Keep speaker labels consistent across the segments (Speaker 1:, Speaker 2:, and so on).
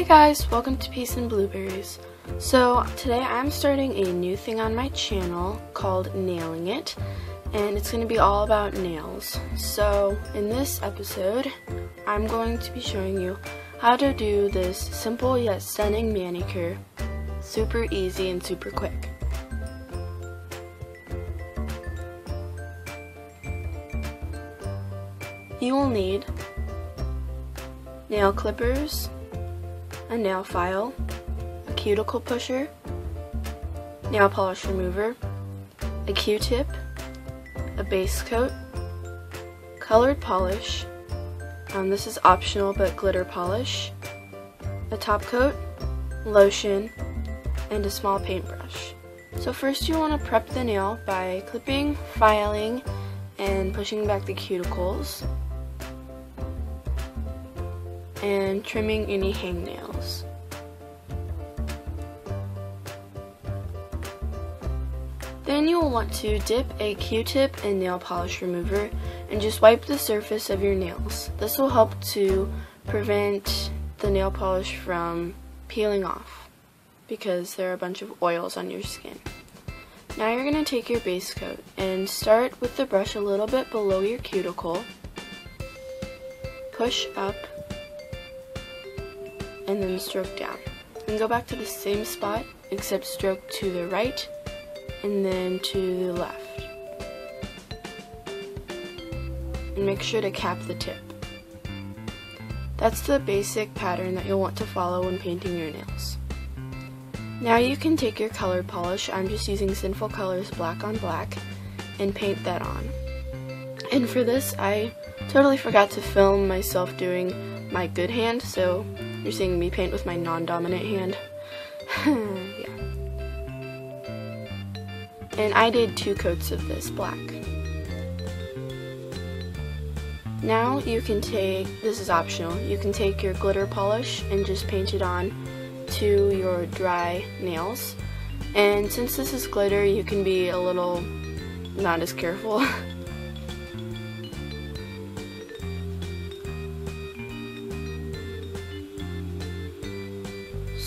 Speaker 1: guys, welcome to Peace and Blueberries. So today I'm starting a new thing on my channel called Nailing It and it's going to be all about nails. So in this episode I'm going to be showing you how to do this simple yet stunning manicure super easy and super quick. You will need nail clippers, a nail file, a cuticle pusher, nail polish remover, a q-tip, a base coat, colored polish, um, this is optional but glitter polish, a top coat, lotion, and a small paintbrush. So first you want to prep the nail by clipping, filing, and pushing back the cuticles and trimming any hangnails. Then you will want to dip a q-tip in nail polish remover and just wipe the surface of your nails. This will help to prevent the nail polish from peeling off because there are a bunch of oils on your skin. Now you're going to take your base coat and start with the brush a little bit below your cuticle, push up and then stroke down. And go back to the same spot except stroke to the right and then to the left. And make sure to cap the tip. That's the basic pattern that you'll want to follow when painting your nails. Now you can take your color polish, I'm just using Sinful Colors Black on Black, and paint that on. And for this, I totally forgot to film myself doing my good hand, so you're seeing me paint with my non-dominant hand. yeah. And I did two coats of this black. Now you can take, this is optional, you can take your glitter polish and just paint it on to your dry nails. And since this is glitter, you can be a little not as careful.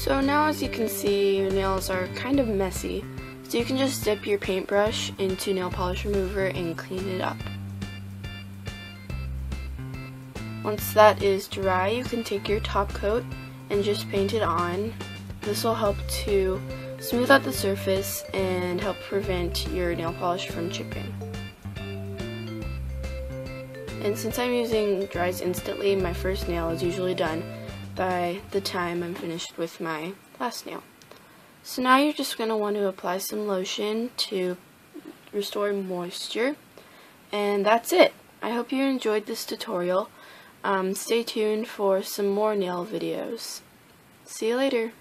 Speaker 1: So now as you can see, your nails are kind of messy. So you can just dip your paintbrush into nail polish remover and clean it up. Once that is dry, you can take your top coat and just paint it on. This will help to smooth out the surface and help prevent your nail polish from chipping. And since I'm using Dries Instantly, my first nail is usually done by the time I'm finished with my last nail. So now you're just going to want to apply some lotion to restore moisture. And that's it. I hope you enjoyed this tutorial. Um, stay tuned for some more nail videos. See you later.